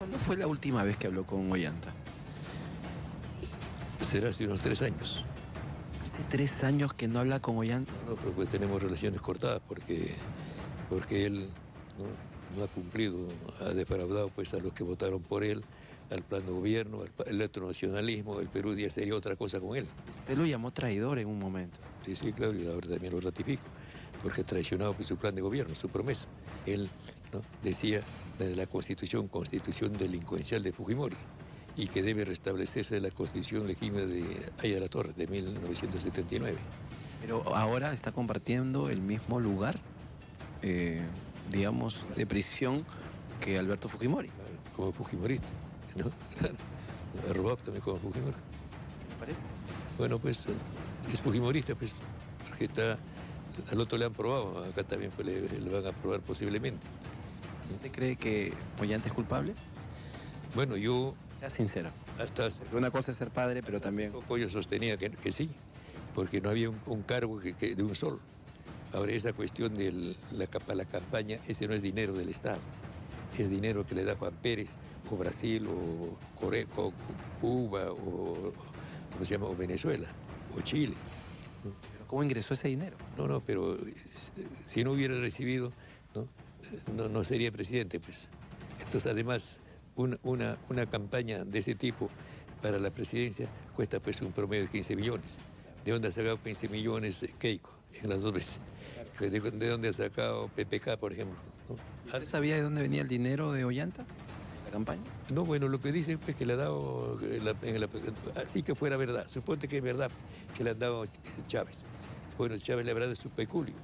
¿Cuándo fue la última vez que habló con Ollanta? Será hace unos tres años. Hace tres años que no habla con Ollanta. No, pero pues tenemos relaciones cortadas porque, porque él ¿no? no ha cumplido, ha defraudado pues a los que votaron por él, al plan de gobierno, al electronacionalismo, el Perú ya sería otra cosa con él. Usted lo llamó traidor en un momento. Sí, sí, claro, y ahora también lo ratifico, porque traicionado pues, su plan de gobierno, su promesa. Él ¿no? decía de la constitución, constitución delincuencial de Fujimori, y que debe restablecerse la constitución legítima de Ayala Torres de 1979. Pero ahora está compartiendo el mismo lugar, eh, digamos, de prisión que Alberto Fujimori. Como Fujimorista, ¿no? Claro. Ha robado también como Fujimori. ¿Me parece? Bueno, pues es Fujimorista, pues, porque está, al otro le han probado, acá también pues, le, le van a probar posiblemente. ¿Usted cree que Ollanta es culpable? Bueno, yo Sea sincero. hasta hace una cosa es ser padre, pero también... Poco yo sostenía que, que sí, porque no había un, un cargo que, que de un solo. Ahora, esa cuestión de la, la campaña, ese no es dinero del Estado. Es dinero que le da Juan Pérez, o Brasil, o Corea, o Cuba, o, ¿cómo se llama? o Venezuela, o Chile. ¿no? ¿Pero ¿Cómo ingresó ese dinero? No, no, pero eh, si no hubiera recibido, ¿no? Eh, No, no sería presidente, pues. Entonces, además, una, una, una campaña de ese tipo para la presidencia cuesta pues un promedio de 15 millones. ¿De dónde ha sacado 15 millones eh, Keiko en las dos veces? ¿De, de dónde ha sacado PPK, por ejemplo? ¿Usted sabía de dónde venía el dinero de Ollanta? ¿La campaña? No, bueno, lo que dice es que le ha dado, eh, la- en la- así que fuera verdad, suponte que es verdad que le han dado Chávez. Bueno, Chávez le habrá dado su peculio,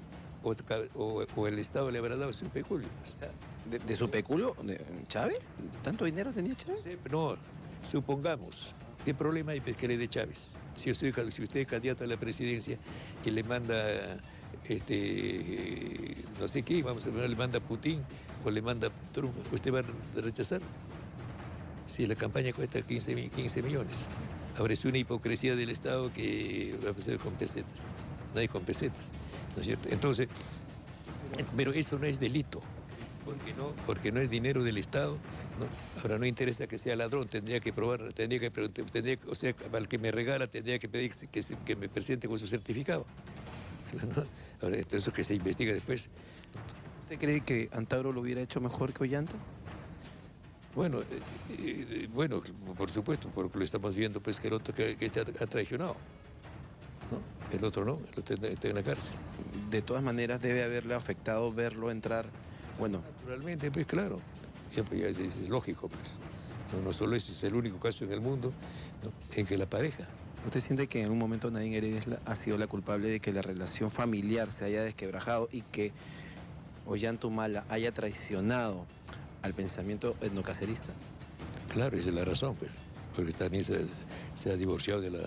o, ca- o- o el Estado le habrá dado su peculio. O sea, ¿de, de su peculio? ¿De ¿Chávez? ¿Tanto dinero tenía Chávez? Sí, No, supongamos, ¿qué problema hay que le dé Chávez? Si, ca- si usted es candidato a la presidencia y le manda, este, no sé qué, vamos a ver, le manda Putin o le manda Trump, ¿usted va a rechazar? Si la campaña cuesta 15, mi- 15 millones. Es una hipocresía del Estado que va a hacer con pesetas. No hay con pesetas, ¿no es cierto? Entonces, pero eso no es delito. Porque no, porque no es dinero del Estado. ¿no? Ahora no interesa que sea ladrón, tendría que probar, tendría que tendría, o sea, al que me regala tendría que pedir que, que me presente con su certificado. ¿no? Ahora, eso que se investiga después. ¿Usted cree que Antauro lo hubiera hecho mejor que Ollanta? Bueno, eh, eh, bueno, por supuesto, porque lo estamos viendo, pues que el otro que, que ha traicionado. ¿no? El otro no, el otro está- en la cárcel. De todas maneras debe haberle afectado verlo entrar. Bueno, Naturalmente, pues claro, ya, pues, ya es, es lógico, pues. No, no solo ese es el único caso en el mundo ¿no? en que la pareja ¿usted siente que en un momento Nadine Heredia ha sido la culpable de que la relación familiar se haya desquebrajado y que Ollanta Humala haya traicionado al pensamiento etnocacerista? Claro, esa es la razón, pues, porque también se, se ha divorciado de la,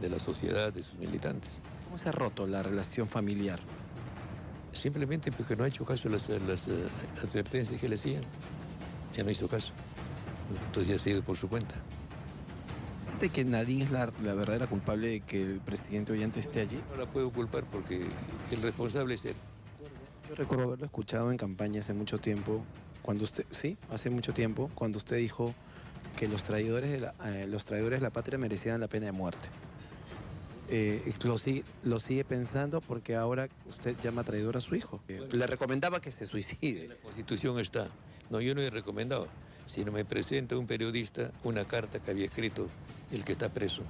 de la sociedad, de sus militantes. ¿Cómo se ha roto la relación familiar? Simplemente porque no ha hecho caso a las, las, eh, advertencias que le hacían. Ya no hizo caso. Entonces ya se ha ido por su cuenta. ¿Siente que Nadine es la, la verdadera culpable de que el presidente Ollanta esté allí? No la puedo culpar porque el responsable es él. Yo recuerdo haberlo escuchado en campaña hace mucho tiempo, cuando usted, sí, hace mucho tiempo, cuando usted dijo que los traidores de la, eh, los traidores de la patria merecían la pena de muerte. Eh, lo, sigue, lo sigue pensando porque ahora usted llama traidor a su hijo. Eh, le recomendaba que se suicide. la Constitución está. No, yo no he recomendado, sino me presenta un periodista una carta que había escrito el que está preso,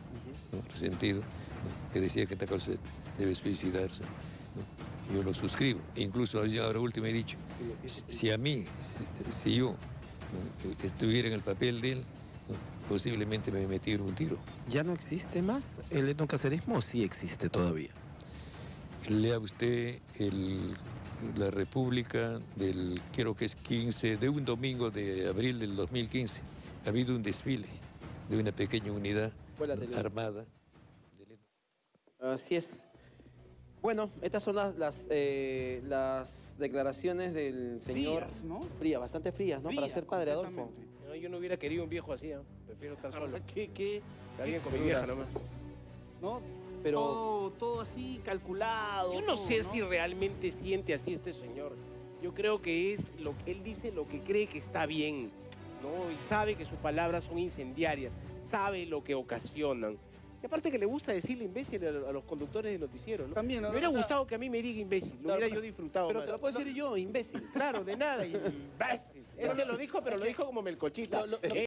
¿no? resentido, ¿no? que decía que esta cosa debe suicidarse. Yo lo suscribo. Incluso yo ahora último he dicho, si a mí, si, si yo estuviera en el papel de él, posiblemente me metieron un tiro. ¿Ya no existe más el etnocacerismo o sí existe todavía? Lea usted el- la República del, creo que es 15, de un domingo de abril del 2015. Ha habido un desfile de una pequeña unidad Fue la ¿no? tele- armada. Así es. Bueno, estas son las, las, eh, las declaraciones del señor... Frías, ¿no? Frías, bastante frías, ¿no? Para ser padre, Adolfo. No, yo no hubiera querido un viejo así, ¿ah? prefiero estar Claro, solo. sea, ¿qué, qué, Alguien con mi vieja nomás. ¿no? Pero- Todo, todo así calculado. Yo no todo, sé si realmente siente así este señor. Yo creo que es lo que él dice lo que cree que está bien. ¿No? Y sabe que sus palabras son incendiarias, sabe lo que ocasionan. Y aparte que le gusta decirle imbécil a, los conductores de noticiero, ¿no? También, Me ¿no? hubiera O sea, gustado que a mí me diga imbécil, lo hubiera yo disfrutado. Pero te lo puedo decir yo, imbécil. Claro, de nada, imbécil. Es que lo dijo, pero lo dijo como melcochita. Lo- lo- lo- Eh,